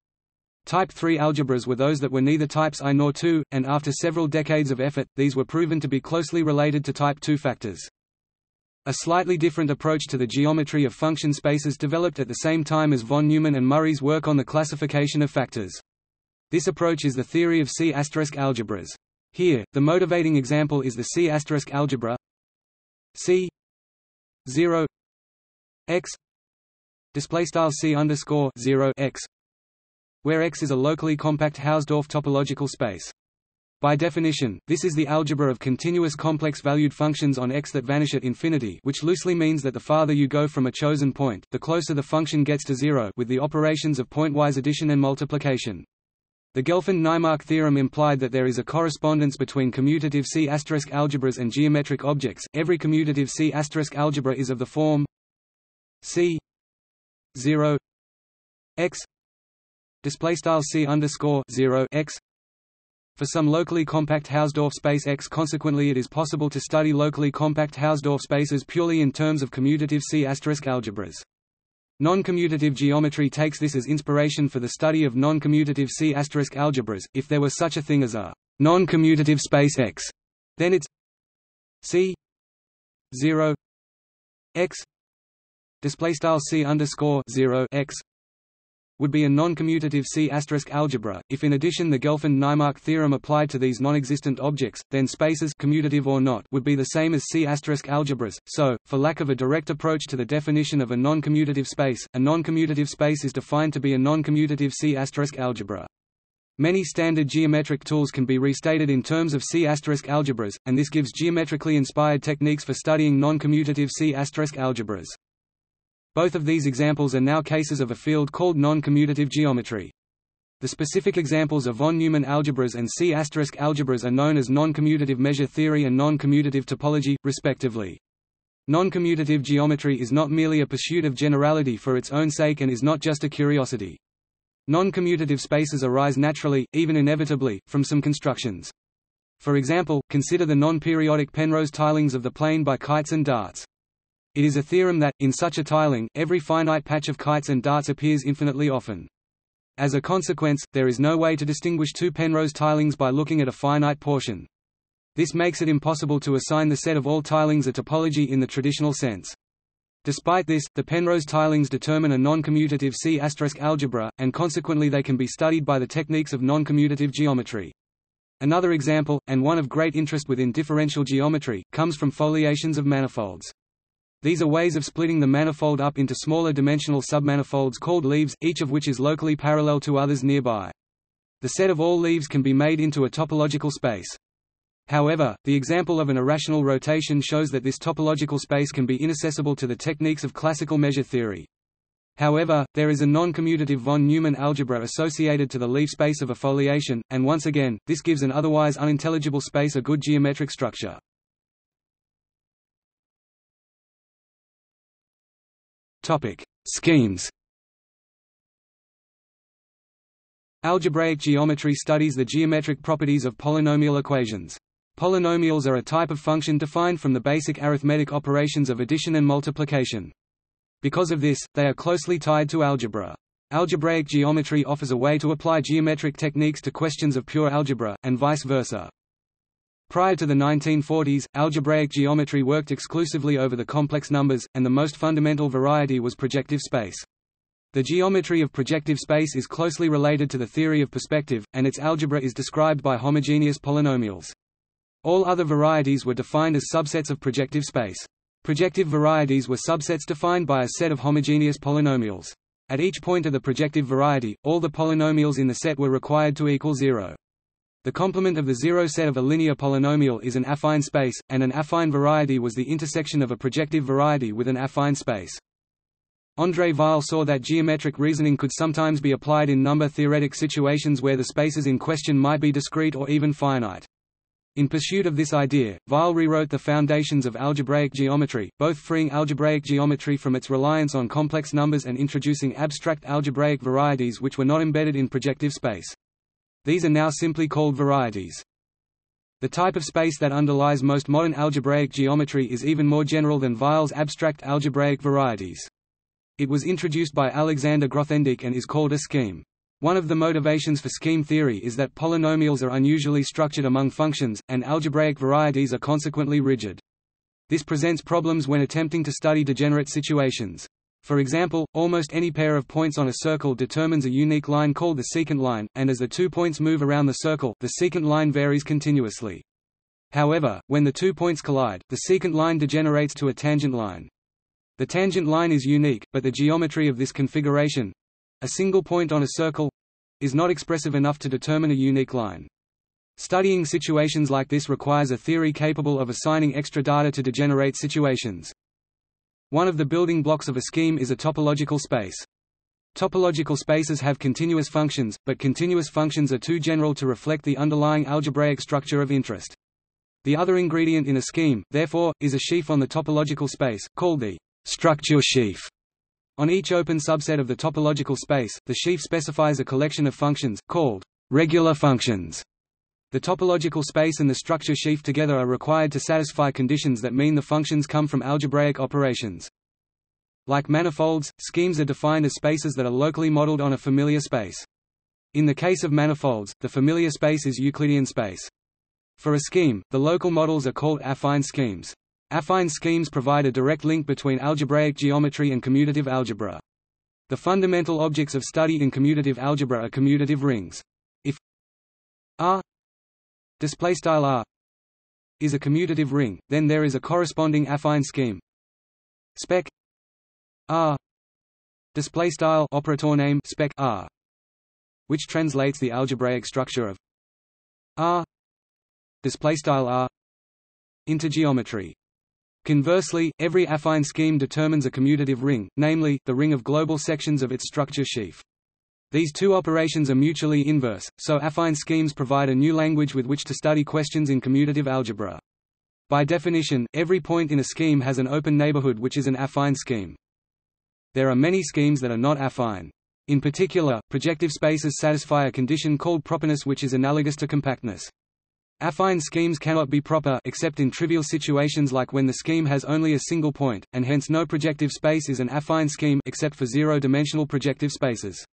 Type 3 algebras were those that were neither types I nor 2, and after several decades of effort, these were proven to be closely related to type 2 factors. A slightly different approach to the geometry of function spaces developed at the same time as von Neumann and Murray's work on the classification of factors. This approach is the theory of C** algebras. Here, the motivating example is the C** algebra C zero x display style C underscore zero x where X is a locally compact Hausdorff topological space. By definition, this is the algebra of continuous complex valued functions on X that vanish at infinity which loosely means that the farther you go from a chosen point, the closer the function gets to zero with the operations of pointwise addition and multiplication. The Gelfand-Naimark theorem implied that there is a correspondence between commutative C** algebras and geometric objects. Every commutative C** algebra is of the form C 0 x display style C underscore 0 x for some locally compact Hausdorff space X. Consequently, it is possible to study locally compact Hausdorff spaces purely in terms of commutative C** algebras. Non-commutative geometry takes this as inspiration for the study of non-commutative C** algebras. If there were such a thing as a non-commutative space X, then its C 0 X display style C underscore 0 X would be a non-commutative C** algebra. If in addition the Gelfand-Naimark theorem applied to these non-existent objects, then spaces commutative or not would be the same as C** algebras. So, for lack of a direct approach to the definition of a non-commutative space, a non-commutative space is defined to be a non-commutative C** algebra. Many standard geometric tools can be restated in terms of C** algebras, and this gives geometrically inspired techniques for studying non-commutative C** algebras. Both of these examples are now cases of a field called non-commutative geometry. The specific examples of von Neumann algebras and C** algebras are known as non-commutative measure theory and non-commutative topology, respectively. Non-commutative geometry is not merely a pursuit of generality for its own sake and is not just a curiosity. Non-commutative spaces arise naturally, even inevitably, from some constructions. For example, consider the non-periodic Penrose tilings of the plane by kites and darts. It is a theorem that, in such a tiling, every finite patch of kites and darts appears infinitely often. As a consequence, there is no way to distinguish two Penrose tilings by looking at a finite portion. This makes it impossible to assign the set of all tilings a topology in the traditional sense. Despite this, the Penrose tilings determine a non-commutative C** algebra, and consequently they can be studied by the techniques of non-commutative geometry. Another example, and one of great interest within differential geometry, comes from foliations of manifolds. These are ways of splitting the manifold up into smaller dimensional submanifolds called leaves, each of which is locally parallel to others nearby. The set of all leaves can be made into a topological space. However, the example of an irrational rotation shows that this topological space can be inaccessible to the techniques of classical measure theory. However, there is a non-commutative von Neumann algebra associated to the leaf space of a foliation, and once again, this gives an otherwise unintelligible space a good geometric structure. Topic: Schemes. Algebraic geometry studies the geometric properties of polynomial equations. Polynomials are a type of function defined from the basic arithmetic operations of addition and multiplication. Because of this, they are closely tied to algebra. Algebraic geometry offers a way to apply geometric techniques to questions of pure algebra, and vice versa. Prior to the 1940s, algebraic geometry worked exclusively over the complex numbers, and the most fundamental variety was projective space. The geometry of projective space is closely related to the theory of perspective, and its algebra is described by homogeneous polynomials. All other varieties were defined as subsets of projective space. Projective varieties were subsets defined by a set of homogeneous polynomials. At each point of the projective variety, all the polynomials in the set were required to equal zero. The complement of the zero set of a linear polynomial is an affine space, and an affine variety was the intersection of a projective variety with an affine space. André Weil saw that geometric reasoning could sometimes be applied in number-theoretic situations where the spaces in question might be discrete or even finite. In pursuit of this idea, Weil rewrote the foundations of algebraic geometry, both freeing algebraic geometry from its reliance on complex numbers and introducing abstract algebraic varieties which were not embedded in projective space. These are now simply called varieties. The type of space that underlies most modern algebraic geometry is even more general than Weil's abstract algebraic varieties. It was introduced by Alexander Grothendieck and is called a scheme. One of the motivations for scheme theory is that polynomials are unusually structured among functions, and algebraic varieties are consequently rigid. This presents problems when attempting to study degenerate situations. For example, almost any pair of points on a circle determines a unique line called the secant line, and as the two points move around the circle, the secant line varies continuously. However, when the two points collide, the secant line degenerates to a tangent line. The tangent line is unique, but the geometry of this configuration, a single point on a circle is not expressive enough to determine a unique line. Studying situations like this requires a theory capable of assigning extra data to degenerate situations. One of the building blocks of a scheme is a topological space. Topological spaces have continuous functions, but continuous functions are too general to reflect the underlying algebraic structure of interest. The other ingredient in a scheme, therefore, is a sheaf on the topological space, called the structure sheaf. On each open subset of the topological space, the sheaf specifies a collection of functions, called regular functions. The topological space and the structure sheaf together are required to satisfy conditions that mean the functions come from algebraic operations. Like manifolds, schemes are defined as spaces that are locally modeled on a familiar space. In the case of manifolds, the familiar space is Euclidean space. For a scheme, the local models are called affine schemes. Affine schemes provide a direct link between algebraic geometry and commutative algebra. The fundamental objects of study in commutative algebra are commutative rings. If R R is a commutative ring, then there is a corresponding affine scheme. Spec R display style operator name spec R which translates the algebraic structure of R display style R into geometry. Conversely, every affine scheme determines a commutative ring, namely, the ring of global sections of its structure sheaf. These two operations are mutually inverse, so affine schemes provide a new language with which to study questions in commutative algebra. By definition, every point in a scheme has an open neighborhood which is an affine scheme. There are many schemes that are not affine. In particular, projective spaces satisfy a condition called properness which is analogous to compactness. Affine schemes cannot be proper except in trivial situations like when the scheme has only a single point, and hence no projective space is an affine scheme except for zero-dimensional projective spaces.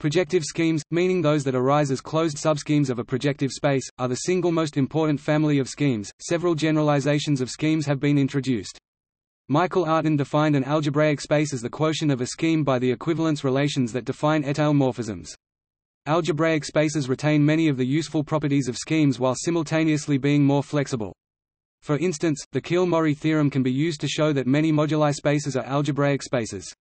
Projective schemes, meaning those that arise as closed subschemes of a projective space, are the single most important family of schemes. Several generalizations of schemes have been introduced. Michael Artin defined an algebraic space as the quotient of a scheme by the equivalence relations that define étale morphisms. Algebraic spaces retain many of the useful properties of schemes while simultaneously being more flexible. For instance, the Keel-Mori theorem can be used to show that many moduli spaces are algebraic spaces.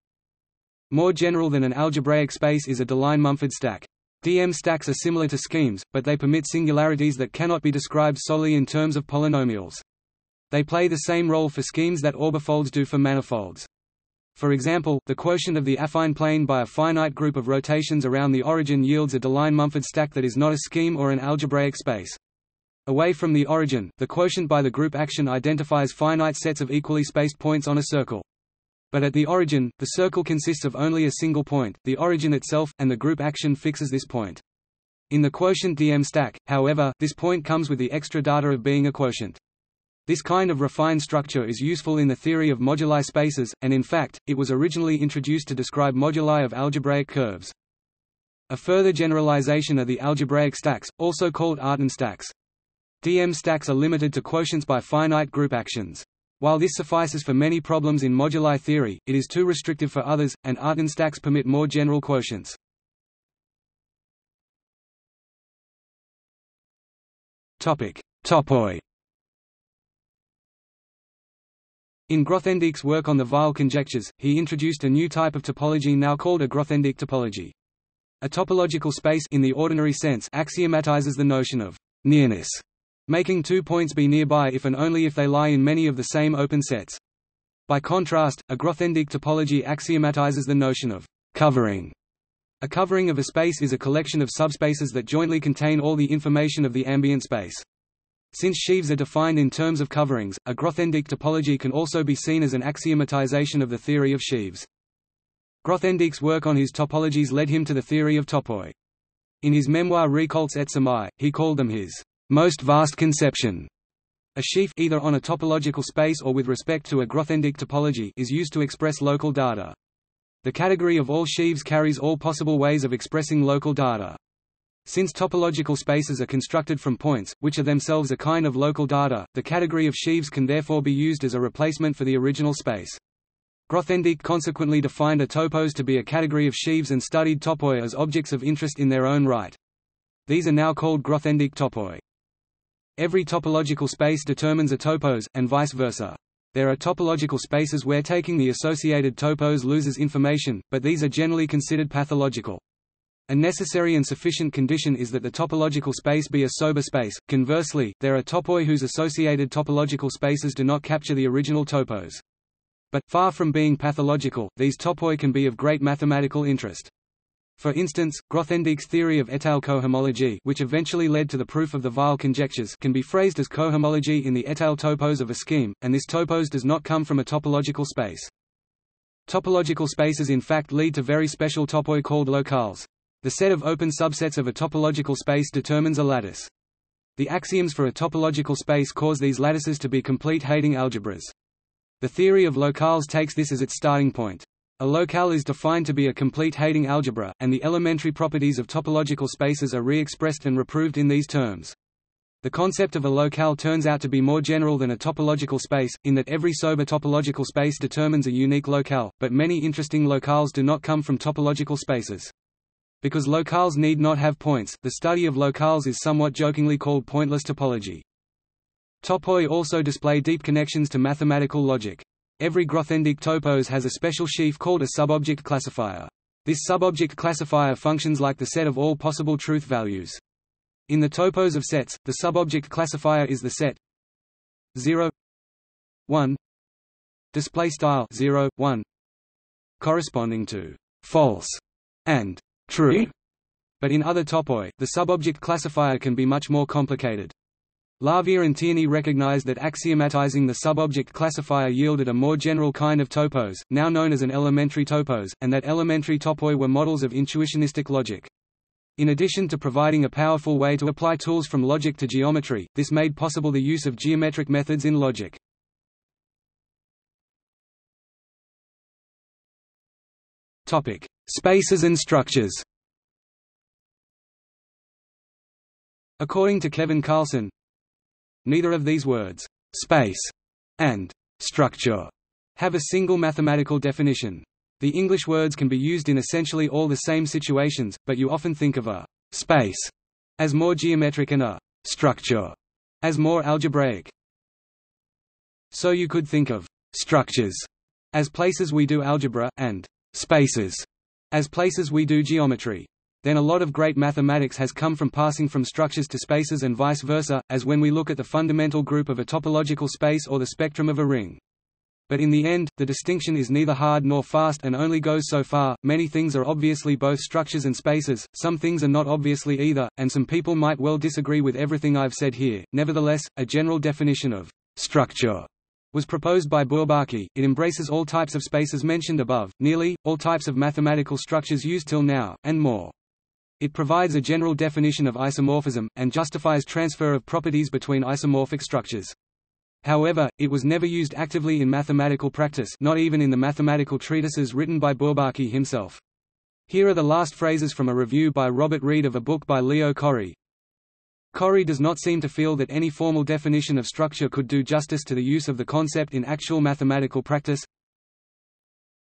More general than an algebraic space is a Deligne-Mumford stack. DM stacks are similar to schemes, but they permit singularities that cannot be described solely in terms of polynomials. They play the same role for schemes that orbifolds do for manifolds. For example, the quotient of the affine plane by a finite group of rotations around the origin yields a Deligne-Mumford stack that is not a scheme or an algebraic space. Away from the origin, the quotient by the group action identifies finite sets of equally spaced points on a circle. But at the origin, the circle consists of only a single point, the origin itself, and the group action fixes this point. In the quotient DM stack, however, this point comes with the extra data of being a quotient. This kind of refined structure is useful in the theory of moduli spaces, and in fact, it was originally introduced to describe moduli of algebraic curves. A further generalization are the algebraic stacks, also called Artin stacks. DM stacks are limited to quotients by finite group actions. While this suffices for many problems in moduli theory, it is too restrictive for others, and Artin stacks permit more general quotients. Topic: Topoi In Grothendieck's work on the Weil conjectures, he introduced a new type of topology now called a Grothendieck topology. A topological space in the ordinary sense axiomatizes the notion of nearness, making two points be nearby if and only if they lie in many of the same open sets. By contrast, a Grothendieck topology axiomatizes the notion of covering. A covering of a space is a collection of subspaces that jointly contain all the information of the ambient space. Since sheaves are defined in terms of coverings, a Grothendieck topology can also be seen as an axiomatization of the theory of sheaves. Grothendieck's work on his topologies led him to the theory of topoi. In his memoir Récoltes et Semailles, he called them his most vast conception. A sheaf either on a topological space or with respect to a Grothendieck topology is used to express local data. The category of all sheaves carries all possible ways of expressing local data. Since topological spaces are constructed from points, which are themselves a kind of local data, the category of sheaves can therefore be used as a replacement for the original space. Grothendieck consequently defined a topos to be a category of sheaves and studied topoi as objects of interest in their own right. These are now called Grothendieck topoi. Every topological space determines a topos, and vice versa. There are topological spaces where taking the associated topos loses information, but these are generally considered pathological. A necessary and sufficient condition is that the topological space be a sober space. Conversely, there are topoi whose associated topological spaces do not capture the original topos. But, far from being pathological, these topoi can be of great mathematical interest. For instance, Grothendieck's theory of étale cohomology which eventually led to the proof of the Weil conjectures can be phrased as cohomology in the étale topos of a scheme, and this topos does not come from a topological space. Topological spaces in fact lead to very special topoi called locales. The set of open subsets of a topological space determines a lattice. The axioms for a topological space cause these lattices to be complete Heyting algebras. The theory of locales takes this as its starting point. A locale is defined to be a complete Heyting algebra, and the elementary properties of topological spaces are re-expressed and reproved in these terms. The concept of a locale turns out to be more general than a topological space, in that every sober topological space determines a unique locale, but many interesting locales do not come from topological spaces. Because locales need not have points, the study of locales is somewhat jokingly called pointless topology. Topoi also display deep connections to mathematical logic. Every Grothendieck topos has a special sheaf called a subobject classifier. This subobject classifier functions like the set of all possible truth values. In the topos of sets, the subobject classifier is the set 0 1 display style 0 1 corresponding to false and true, but in other topoi, the subobject classifier can be much more complicated. Lawvere and Tierney recognized that axiomatizing the subobject classifier yielded a more general kind of topos, now known as an elementary topos, and that elementary topoi were models of intuitionistic logic. In addition to providing a powerful way to apply tools from logic to geometry, this made possible the use of geometric methods in logic. Spaces and structures. According to Kevin Carlson, neither of these words, space and structure, have a single mathematical definition. The English words can be used in essentially all the same situations, but you often think of a space as more geometric and a structure as more algebraic. So you could think of structures as places we do algebra, and spaces as places we do geometry. Then a lot of great mathematics has come from passing from structures to spaces and vice versa, as when we look at the fundamental group of a topological space or the spectrum of a ring. But in the end, the distinction is neither hard nor fast and only goes so far. Many things are obviously both structures and spaces, some things are not obviously either, and some people might well disagree with everything I've said here. Nevertheless, a general definition of structure was proposed by Bourbaki. It embraces all types of spaces mentioned above, nearly, all types of mathematical structures used till now, and more. It provides a general definition of isomorphism, and justifies transfer of properties between isomorphic structures. However, it was never used actively in mathematical practice not even in the mathematical treatises written by Bourbaki himself. Here are the last phrases from a review by Robert Reid of a book by Leo Corry. Corry does not seem to feel that any formal definition of structure could do justice to the use of the concept in actual mathematical practice.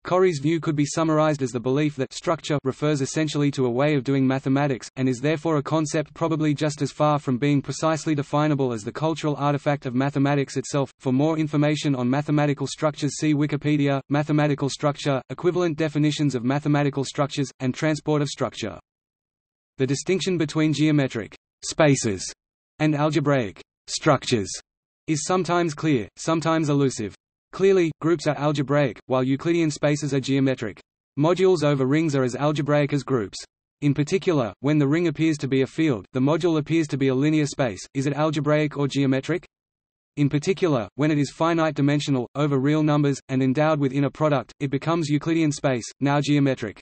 Corry's view could be summarized as the belief that structure refers essentially to a way of doing mathematics, and is therefore a concept probably just as far from being precisely definable as the cultural artifact of mathematics itself. For more information on mathematical structures see Wikipedia, mathematical structure, equivalent definitions of mathematical structures, and transport of structure. The distinction between geometric spaces and algebraic structures is sometimes clear, sometimes elusive. Clearly, groups are algebraic, while Euclidean spaces are geometric. Modules over rings are as algebraic as groups. In particular, when the ring appears to be a field, the module appears to be a linear space, is it algebraic or geometric? In particular, when it is finite-dimensional, over real numbers, and endowed with inner product, it becomes Euclidean space, now geometric.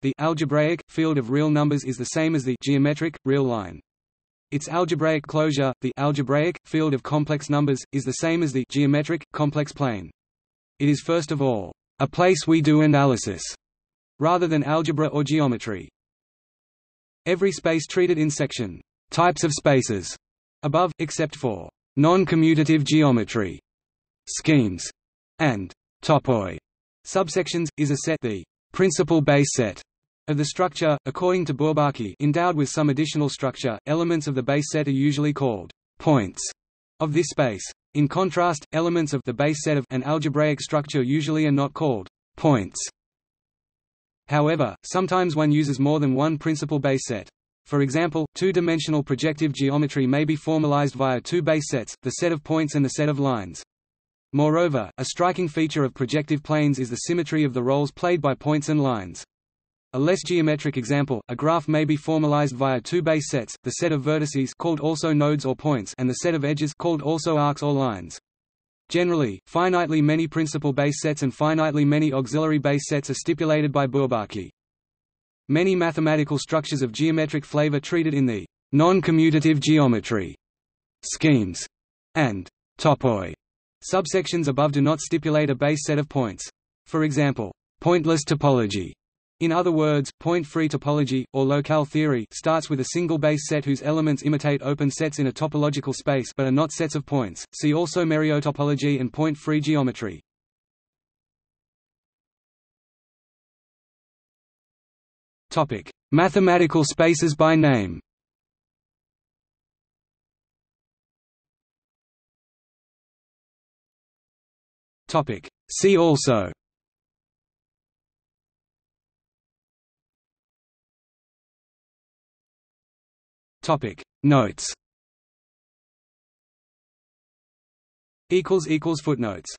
The algebraic field of real numbers is the same as the geometric real line. Its algebraic closure, the algebraic field of complex numbers, is the same as the geometric complex plane. It is first of all a place we do analysis, rather than algebra or geometry. Every space treated in section types of spaces above, except for non-commutative geometry schemes and topoi subsections, is a set the principal base set of the structure, according to Bourbaki endowed with some additional structure, elements of the base set are usually called points of this space. In contrast, elements of the base set of an algebraic structure usually are not called points. However, sometimes one uses more than one principal base set. For example, two-dimensional projective geometry may be formalized via two base sets, the set of points and the set of lines. Moreover, a striking feature of projective planes is the symmetry of the roles played by points and lines. A less geometric example, a graph may be formalized via two base sets, the set of vertices called also nodes or points and the set of edges called also arcs or lines. Generally, finitely many principal base sets and finitely many auxiliary base sets are stipulated by Bourbaki. Many mathematical structures of geometric flavor treated in the non-commutative geometry schemes and topoi subsections above do not stipulate a base set of points. For example, pointless topology in other words, point-free topology, or locale theory, starts with a single base set whose elements imitate open sets in a topological space but are not sets of points. See also mereotopology and point-free geometry. Topic: Mathematical spaces by name. Topic: See also Topic. Notes. Equals equals footnotes